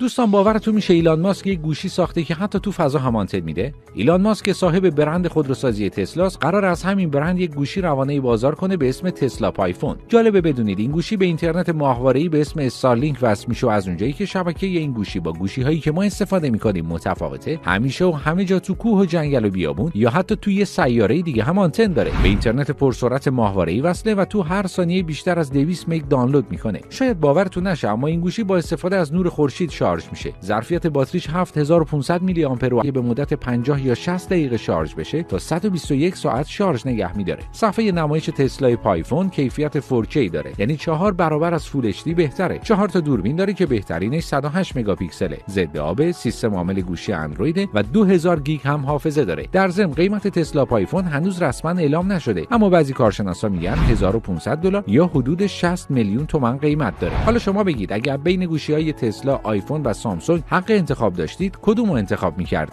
دوستان باورتون میشه ایلان ماسک یک گوشی ساخته که حتی تو فضا هم آنتن میده؟ ایلان ماسک صاحب برند خودروسازی تسلاست قراره از همین برند یک گوشی روانه بازار کنه به اسم تسلا پایفون. جالبه بدونید این گوشی به اینترنت ماهواره‌ای به اسم استارلینک وصل میشه از اونجایی که شبکه این گوشی با گوشی هایی که ما استفاده می‌کنیم متفاوته همیشه و همه جا تو کوه و جنگل و بیابون یا حتی توی یه سیاره دیگه هم آنتن داره. به اینترنت پرسرعت ماهواره‌ای وصله و تو هر ثانیه بیشتر از 200 مگ دانلود می‌کنه. شاید باورتون نشه اما این گوشی با استفاده از نور خورشید شارژ میشه. ظرفیت باتریش 7500 میلی آمپر و به مدت 50 یا 60 دقیقه شارژ بشه تا 121 ساعت شارژ نگه میداره. صفحه نمایش تسلا پایفون کیفیت 4K داره. یعنی چهار برابر از full بهتره. چهار تا دوربین داره که بهترینش 108 مگاپیکسله ضد آب سیستم عامل گوشی اندروید و 2000 گیگ هم حافظه داره. در ضمن قیمت تسلا پایفون هنوز رسما اعلام نشده. اما بعضی کارشناسا میگن 1500 دلار یا حدود 60 میلیون تومان قیمت داره. حالا شما بگید اگر بین گوشی های تسلا آیفون و سامسونگ حق انتخاب داشتید کدوم رو انتخاب می‌کردید؟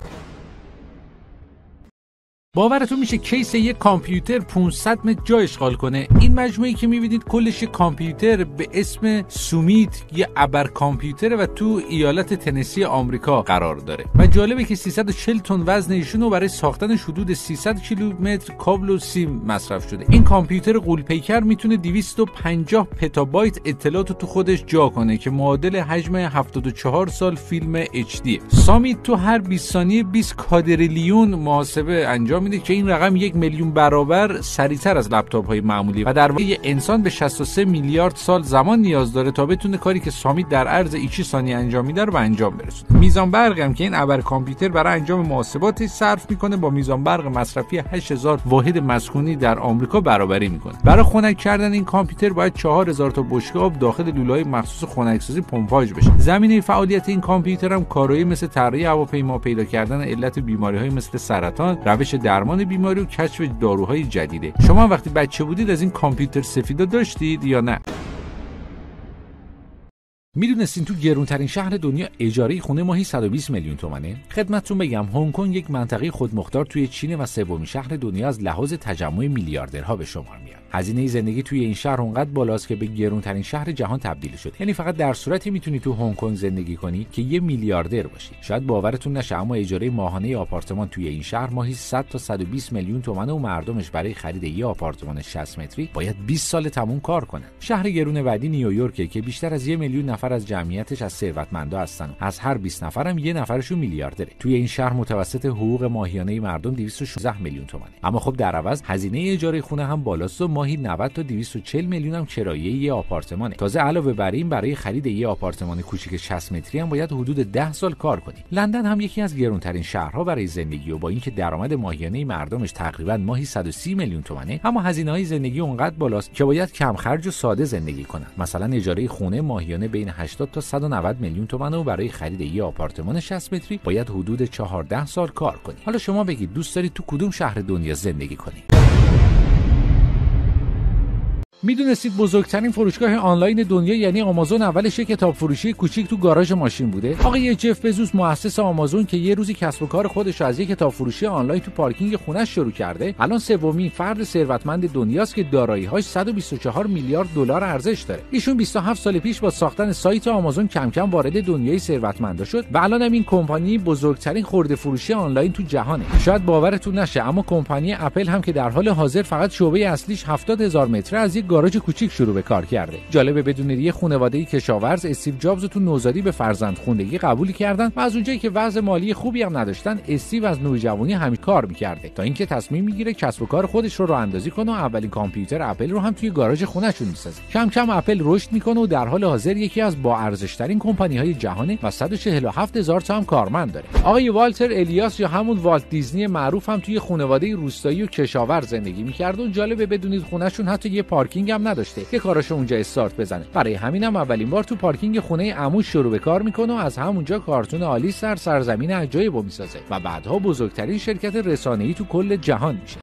باورتون میشه کیس یک کامپیوتر 500 متر جا اشغال کنه؟ این مجموعه که می‌بینید کلش کامپیوتر به اسم Summit یه ابر کامپیوتر و تو ایالت تنسی آمریکا قرار داره. و جالبه که 340 تن وزن ایشون برای ساختن حدود 300 کیلومتر کابل و سیم مصرف شده. این کامپیوتر قولپیکر می‌تونه 250 پتابایت اطلاعات تو خودش جا کنه که معادل حجم 74 سال فیلم HD سامیت تو هر 20 ثانیه 20 کادریلیون محاسبه انجام میده که این رقم یک میلیون برابر سریعتر از لپتاپ های معمولی و در واقع یه انسان به 63 میلیارد سال زمان نیاز داره تا بتونه کاری که سامیت در عرض ایچی ثانیه انجام میده رو انجام برسونه. میزان برق هم که این ابر کامپیوتر برای انجام محاسباتش صرف می‌کنه با میزان برق مصرفی 8000 واحد مسکونی در آمریکا برابری می‌کنه. برای خنک کردن این کامپیوتر باید 4000 تا بشکه آب داخل لوله‌های مخصوص خنکسازی پمپاژ بشه. زمینه فعالیت این کامپیوتر هم کارایی مثل طراحی هواپیما پیدا کردن علت بیماری‌های مثل سرطان روش درمان بیماری و کشف داروهای جدیده. شما وقتی بچه بودید از این کامپیوتر سفیدا داشتید یا نه؟ می‌دونستین تو گرونترین شهر دنیا اجاره خونه ماهی 120 میلیون تومنه؟ خدمتتون بگم هنگ کنگ یک منطقه خودمختار توی چین و سومین شهر دنیا از لحاظ تجمع میلیاردرها به شمار میاد. هزینه زندگی توی این شهر اونقدر بالاست که به گرونترین شهر جهان تبدیل شده. یعنی فقط در صورتی می‌تونی تو هنگ کنگ زندگی کنی که یه میلیاردر باشی. شاید باورتون نشه اما اجاره ماهانه آپارتمان توی این شهر ماهی 100 تا 120 میلیون تومن و مردمش برای خرید یه آپارتمان 60 متری باید 20 سال تموم کار کنن. شهر گرون بعدی نیویورکه که بیشتر از یه میلیون نفر از جمعیتش از ثروتمندا هستن از هر 20 نفرم یه نفرشون میلیاردره. توی این شهر متوسط حقوق ماهیانه مردم 216 میلیون تومنه. اما خب در عوض هزینه اجاره خونه هم بالاست و ماهی 90 تا 240 میلیون هم کرایه یه آپارتمانه. تازه علاوه بر این برای خرید یه آپارتمان کوچیک 60 متری هم باید حدود 10 سال کار کنی. لندن هم یکی از گرونترین شهرها برای زندگی و با اینکه درآمد ماهیانه مردمش تقریبا ماهی 130 میلیون تومنه اما هزینه های زندگی اونقدر بالاست که باید کم خرج و ساده زندگی کنن. مثلا اجاره خونه ماهیانه بین 80 تا 190 میلیون تومن و برای خرید یه آپارتمان 60 متری باید حدود 14 سال کار کنی. حالا شما بگید دوست داری تو کدوم شهر دنیا زندگی کنی؟ می‌دونستید بزرگترین فروشگاه آنلاین دنیا یعنی آمازون اولش یک کتاب فروشی کوچیک تو گاراژ ماشین بوده. آقای جف بزوس مؤسس آمازون که یه روزی کسب و کار خودش از یک کتاب فروشی آنلاین تو پارکینگ خونش شروع کرده الان سومین فرد ثروتمند دنیاست که دارایی‌هاش 124 میلیارد دلار ارزش داره. ایشون 27 سال پیش با ساختن سایت آمازون کم کم وارد دنیای ثروتمندا شد و الان هم این کمپانی بزرگترین خرده فروشی آنلاین تو جهانه. شاید باورتون نشه اما کمپانی اپل هم که در حال حاضر فقط شعبه اصلیش 70 هزار متر از یک گاراژ کوچیک شروع به کار کرده. جالبه بدونید یه خانواده کشاورز استیو جابز تو نوزادی به فرزند خوندگی قبولی کردن و از اونجایی که وضع مالی خوبی هم نداشتن استیو از نوجوانی همین کار می‌کرده تا اینکه تصمیم می‌گیره کسب و کار خودش رو راه اندازی کنه و اولین کامپیوتر اپل رو هم توی گاراژ خونهشون می‌سازه. کم کم اپل رشد می‌کنه و در حال حاضر یکی از با ارزشترین کمپانی های و 147 هزار تا هم کارمند داره. آقای والتر الیاس یا همون والت دیزنی معروف هم توی خانواده روستایی و کشاورز زندگی می‌کرد و جالبه بدونید خونهشون حتی یه پارکینگ هم نداشته که کاراشو اونجا استارت بزنه. برای همینم اولین بار تو پارکینگ خونه عموش شروع به کار می‌کنه و از همونجا کارتون آلیس در سرزمین عجایب می‌سازه و بعدها بزرگترین شرکت رسانه‌ای تو کل جهان میشه.